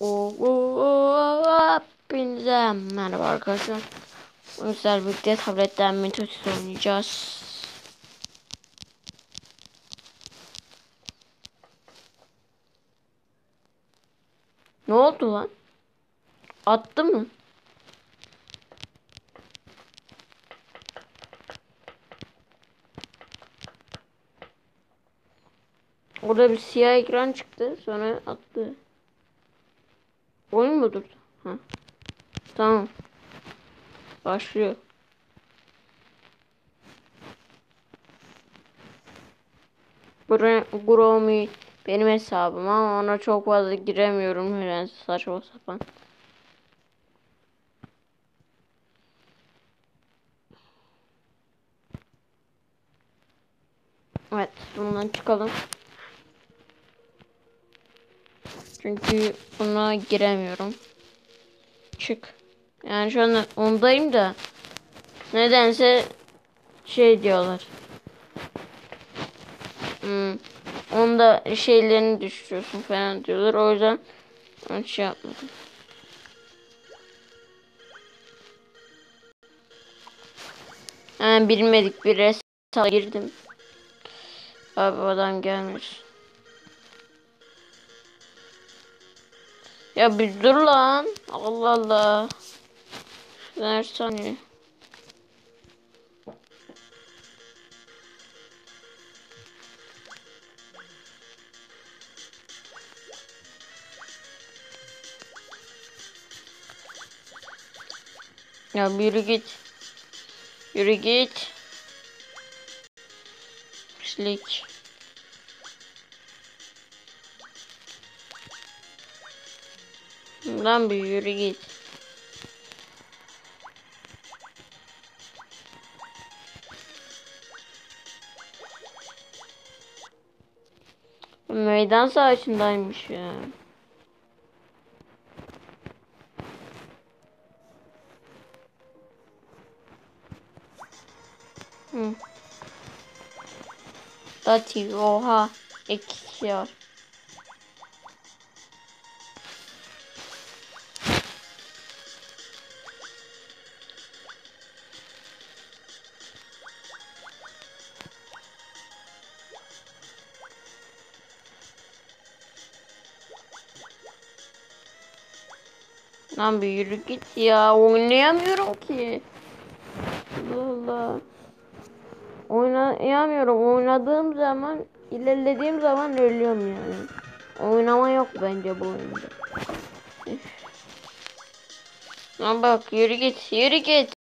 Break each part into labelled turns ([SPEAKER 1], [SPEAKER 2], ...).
[SPEAKER 1] Oo, oo, oo, Hepinize merhaba arkadaşlar. Sizlerle birlikte tabletten Metosis oynayacağız. Ne oldu lan? Attı mı? Orada bir siyah ekran çıktı. Sonra attı. Oyun mu durdu? Ha. Tamam. Başlıyor. Gromi benim hesabım ama ona çok fazla giremiyorum. Yani saçma sapan. Evet bundan çıkalım. Çünkü buna giremiyorum. Çık. Yani şu anda ondayım da nedense şey diyorlar. Hmm, onda şeylerini düşürüyorsun falan diyorlar. O yüzden ben şey yapmadım. Yani bilmedik bir resme girdim. Abi adam gelmiş. Ya bir dur lan. Allah Allah. Her saniye. Ya yürü git. Yürü git. Pislik. Lan bir yürü git. Meydan savaşındaymış ya. Hı. Dati oha eksiyor. Lan bir yürü git ya. Oynayamıyorum ki. Allah Allah. Oynayamıyorum. Oynadığım zaman, ilerlediğim zaman ölüyorum yani. Oynama yok bence bu oyunda. Lan bak yürü git. Yürü git.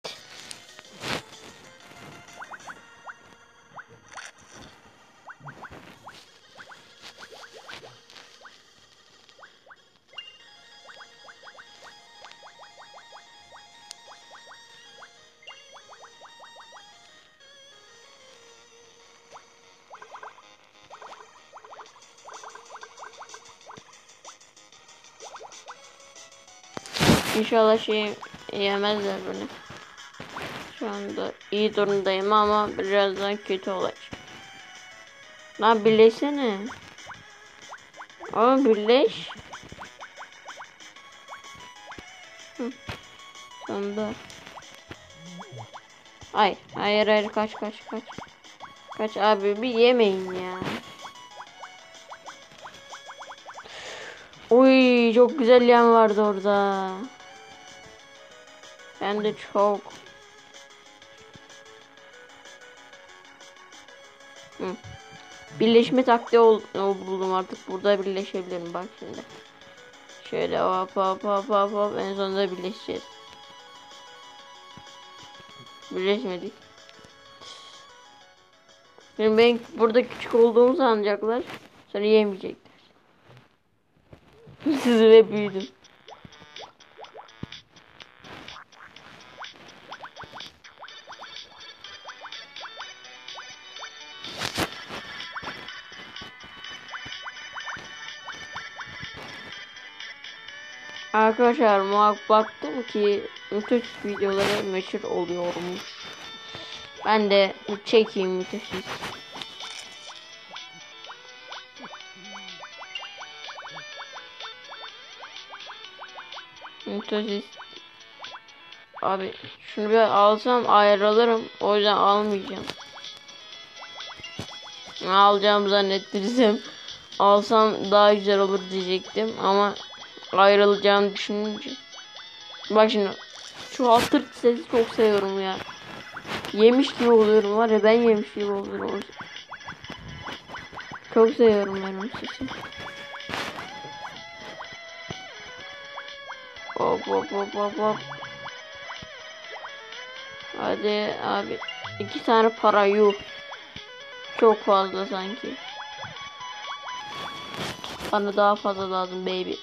[SPEAKER 1] İnşallah şey yemezler beni. Şu anda iyi durumdayım ama birazdan kötü olacak. Lan birleşsene. Ama birleş. Hı. Sonunda. Ay, hayır hayır kaç kaç kaç. Kaç abi bir yemeyin ya. Uy çok güzel yan vardı orada. Ben de çok. Hı. Birleşme taktiği ol, buldum artık. Burada birleşebilirim bak şimdi. Şöyle hop hop hop hop hop en sonunda birleşeceğiz. Birleşmedik. Şimdi ben burada küçük olduğumu sanacaklar. Sonra yemeyecekler. Sizi ve büyüdüm. Arkadaşlar muhak baktım ki müthiş videoları meşhur oluyormuş. Ben de çekeyim müthiş. Mitosis. Abi şunu bir alsam ayrılırım. O yüzden almayacağım. Alacağım zannettirsem alsam daha güzel olur diyecektim ama ayrılacağını düşününce. Bak şimdi şu hatır sesi çok seviyorum ya. Yemiş gibi oluyorum var ya ben yemiş gibi oluyorum. Çok seviyorum ben o sesi. Hop hop hop hop hop. Hadi abi. iki tane para yuh. Çok fazla sanki. Bana daha fazla lazım baby.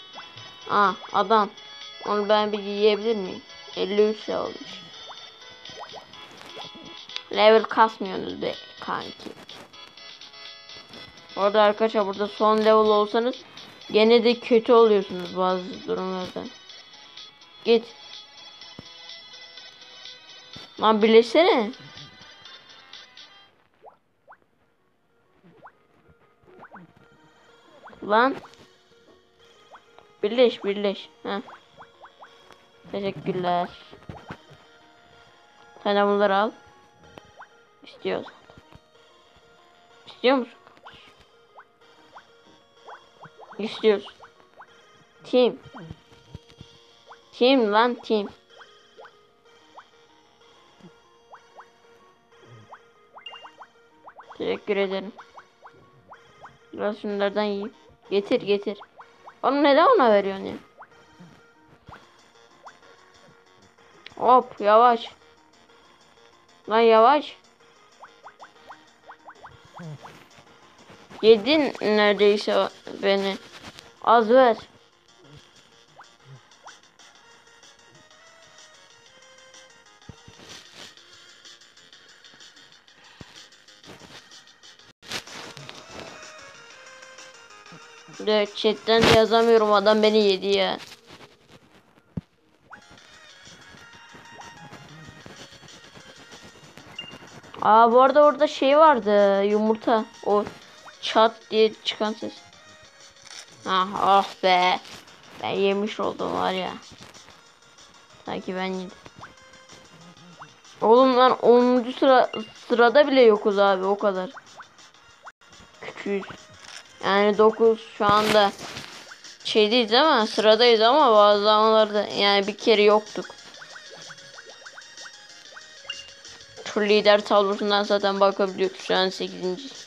[SPEAKER 1] Aa adam. Onu ben bir yiyebilir miyim? 53 level olmuş. Level kasmıyorsunuz be kanki. Orada arkadaşlar burada son level olsanız gene de kötü oluyorsunuz bazı durumlarda. Git. Lan birleşsene. Lan. Birleş birleş. Heh. Teşekkürler. Sen de bunları al. İstiyorsan. İstiyor musun? İstiyorsun. Team. Team lan team. Teşekkür ederim. Biraz şunlardan yiyeyim. Getir getir. Onu neden ona veriyorsun ya? Hop yavaş. Lan yavaş. Yedin neredeyse beni. Az ver. Evet chatten yazamıyorum adam beni yedi ya. Aa bu arada orada şey vardı yumurta o çat diye çıkan ses. Ah ah be. Ben yemiş oldum var ya. Sanki ben yedim. Oğlum lan 10. sıra sırada bile yokuz abi o kadar. Küçüğüz. Yani 9 şu anda şeydeyiz ama sıradayız ama bazı zamanlarda yani bir kere yoktuk. Şu lider tablosundan zaten bakabiliyoruz şu an 8.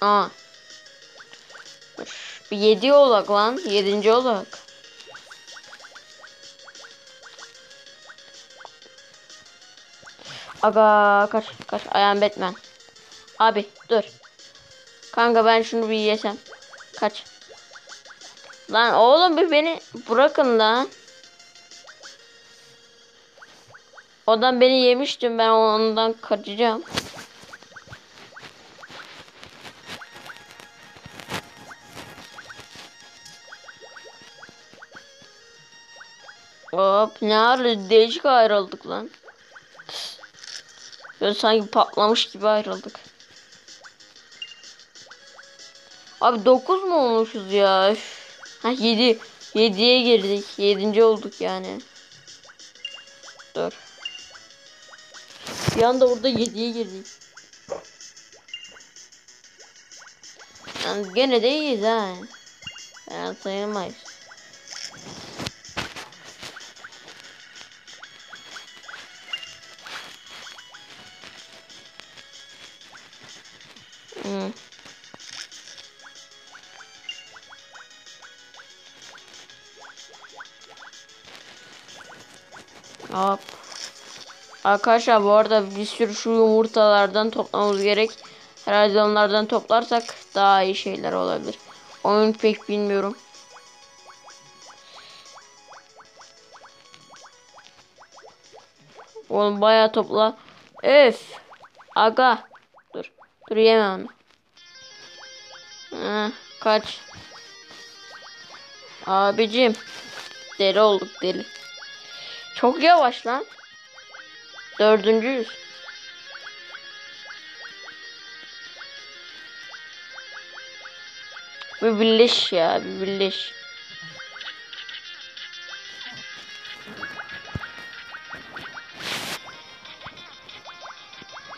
[SPEAKER 1] Aa. Bir 7 olak lan. 7. olak. Aga kaç kaç ayağım Batman. Abi dur. Kanka ben şunu bir yesem. Kaç. Lan oğlum bir beni bırakın lan. Odan beni yemiştim ben ondan kaçacağım. Hop ne ara değişik ayrıldık lan. Böyle sanki patlamış gibi ayrıldık. Abi 9 mu olmuşuz ya? Ha 7. 7'ye girdik. 7. olduk yani. Dur. Bir anda orada 7'ye girdik. Yani gene de iyiyiz ha. Yani sayılmayız. Hmm. Hop. Arkadaşlar bu arada bir sürü şu yumurtalardan toplamamız gerek. Herhalde onlardan toplarsak daha iyi şeyler olabilir. Oyun pek bilmiyorum. Oğlum bayağı topla. Öf. Aga. Dur yemem. Heh, kaç. Abicim. Deli olduk deli. Çok yavaş lan. Dördüncüyüz. Bir birleş ya bir birleş.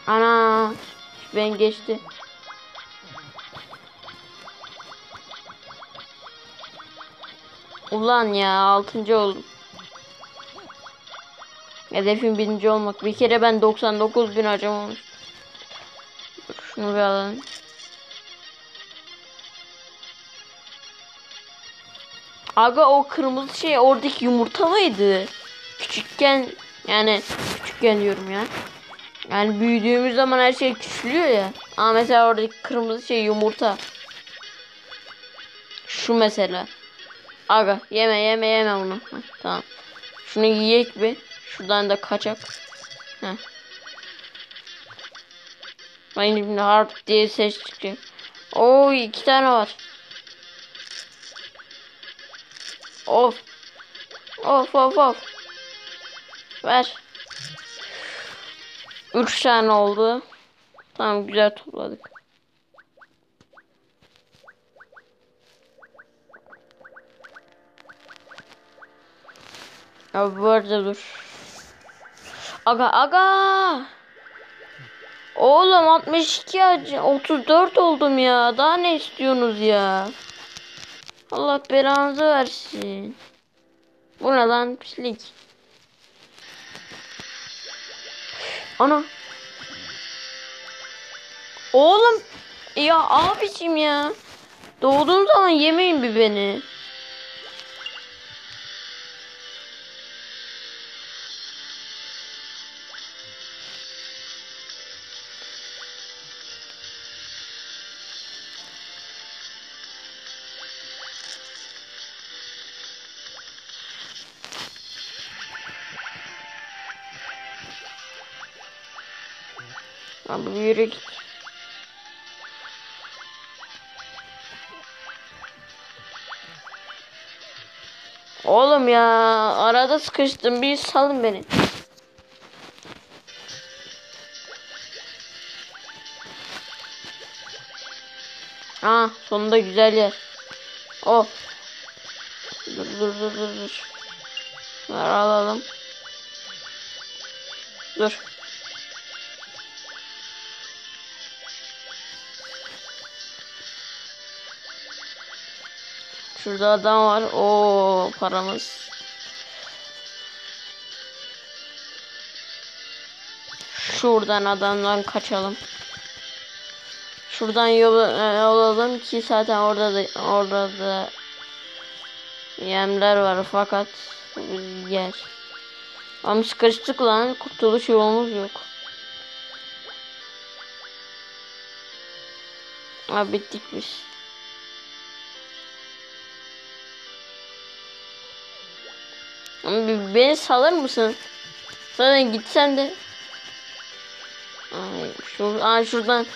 [SPEAKER 1] Ana ben geçti. Ulan ya altıncı oldum. Hedefim birinci olmak. Bir kere ben 99 bin harcamamış. Şunu bir alalım. Aga o kırmızı şey oradaki yumurta mıydı? Küçükken yani küçükken diyorum ya. Yani büyüdüğümüz zaman her şey küçülüyor ya. Ama mesela oradaki kırmızı şey yumurta. Şu mesela. Aga yeme yeme yeme bunu. Heh, tamam. Şunu yiyek bir. Şuradan da kaçak. Heh. Ben şimdi harp diye ses. Oo iki tane var. Of. Of of of. Ver. Üç tane oldu. Tamam güzel topladık. Ya bu arada dur. Aga aga. Oğlum 62 acı 34 oldum ya. Daha ne istiyorsunuz ya? Allah belanızı versin. Bu ne lan pislik. Ana. Oğlum ya abicim ya. Doğduğum zaman yemeyin bir beni. Abi yürü git. Oğlum ya arada sıkıştım bir salın beni. Ah sonunda güzel yer. Oh. Dur dur dur dur dur. Ver alalım. Dur. Şurada adam var. O paramız. Şuradan adamdan kaçalım. Şuradan yol, e, yol alalım ki zaten orada da orada da yemler var fakat yer. Ama sıkıştık lan kurtuluş yolumuz yok. Abi bittik biz. Ama beni salır mısın? Zaten gitsen de. Ay, şur Aa, şuradan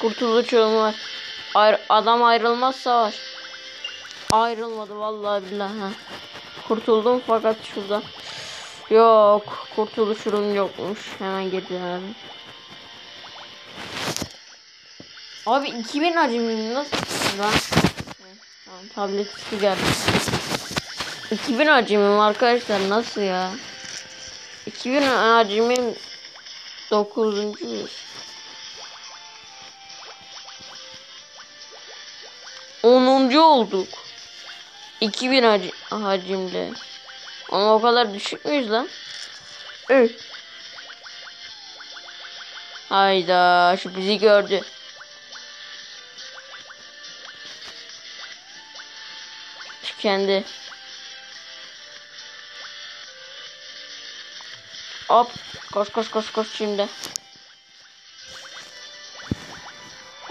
[SPEAKER 1] kurtuluş yolu var. Ayr adam ayrılmazsa var. Ayrılmadı vallahi billahi. Ha. Kurtuldum fakat şurada. Yok kurtuluş yolum yokmuş. Hemen dönelim. Abi 2000 acımım nasıl lan? Tamam, tablet geldi. 2000 acımım arkadaşlar nasıl ya? 2000 acımım 9. Onuncu olduk. 2000 hac hacimle. Ama o kadar düşük müyüz lan? Üh. Hayda şu bizi gördü. Tükendi. Hop koş koş koş koş şimdi.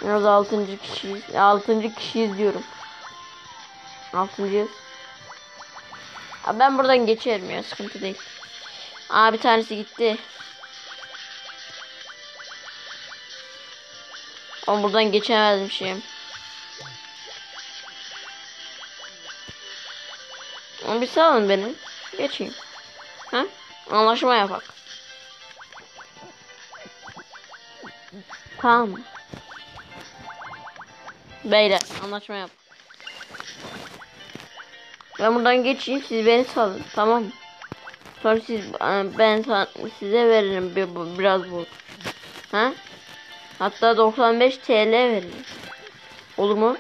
[SPEAKER 1] Biraz altıncı kişiyiz. Ya, Altıncı kişiyiz diyorum. Altıncıyız. Abi ben buradan geçerim ya sıkıntı değil. Aa bir tanesi gitti. Ama buradan geçemezdim şeyim. Ama bir salın beni. Geçeyim. Ha? Anlaşma yapak. Tamam. Beyler anlaşma yap. Ben buradan geçeyim siz beni salın tamam mı? Sonra siz e, ben size veririm bir, biraz bu. Ha? Hatta 95 TL veririm. Olur mu?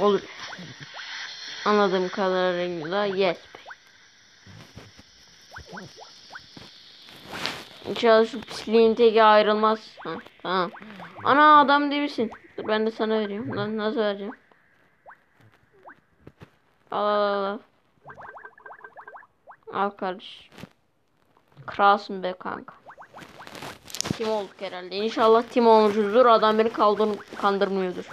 [SPEAKER 1] Olur. Anladığım kadarıyla yes. Şu pisliğin teki ayrılmaz. Ha, tamam. Ana adam değil misin? Dur ben de sana vereyim. Lan nasıl vereceğim? Al al. Al, al kardeş. Kralsın be kanka. Tim olduk herhalde. İnşallah tim olmuşuzdur. Adam beni kaldır kandırmıyordur.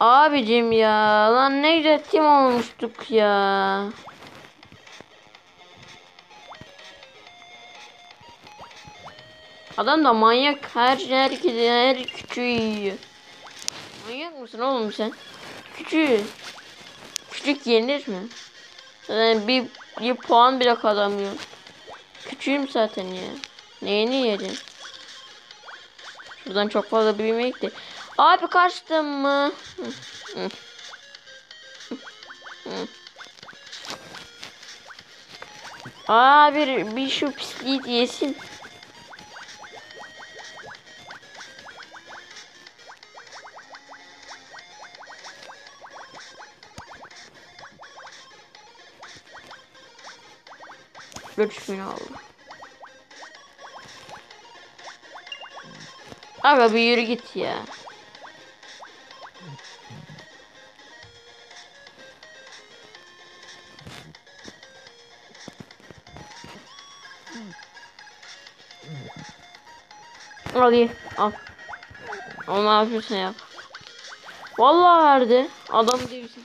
[SPEAKER 1] Abicim ya. Lan ne güzel tim olmuştuk ya. Adam da manyak. Her her her küçüğü yiyor. Manyak mısın oğlum sen? Küçüğü. Küçük yenir mi? Zaten bir, bir puan bile kazanmıyor. Küçüğüm zaten ya. Neyini yedim? Şuradan çok fazla büyümeyek de. Abi kaçtım mı? Abi bir şu pisliği yesin. Lütfen aldım. Aga bir yürü git ya. Al ye, al. Al ne yapıyorsun yap. Vallahi verdi. Adam değilsin.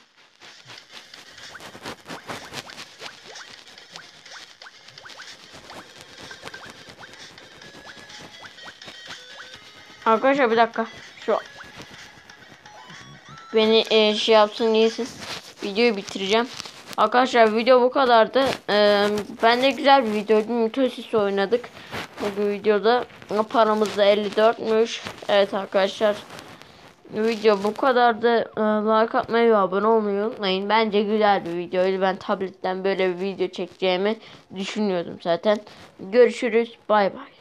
[SPEAKER 1] Arkadaşlar bir dakika. Şu beni e, şey yapsın yesin. Videoyu bitireceğim. Arkadaşlar video bu kadardı. Ee, ben de güzel bir videoydu. Mitosis oynadık. Bu videoda paramız da 54'müş. Evet arkadaşlar. Video bu kadardı. Ee, like atmayı ve abone olmayı unutmayın. Bence güzel bir videoydu. Ben tabletten böyle bir video çekeceğimi düşünüyordum zaten. Görüşürüz. Bay bay.